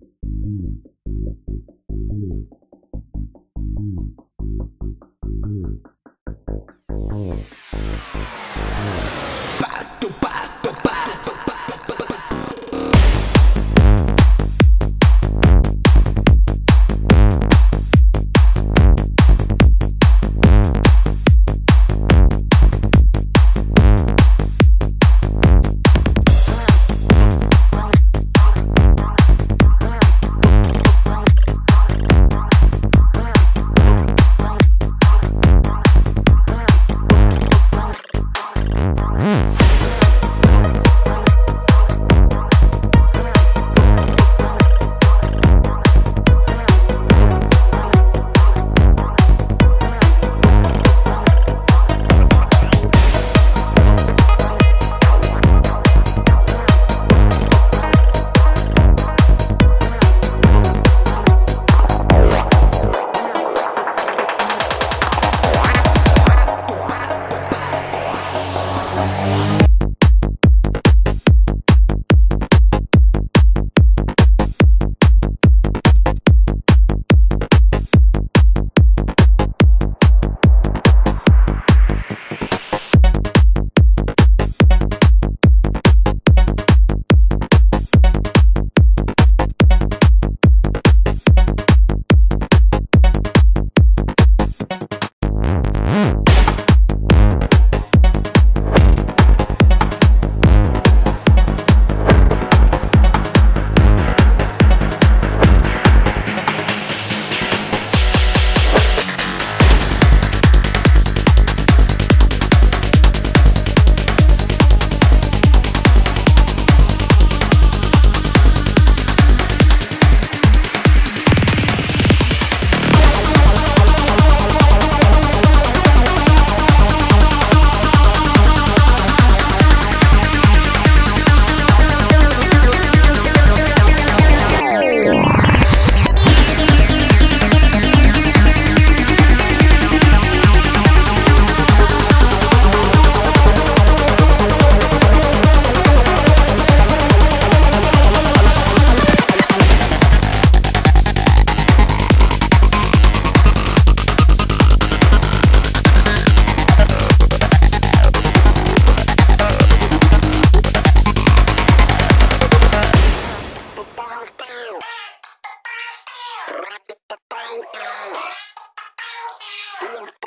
Thank you. field.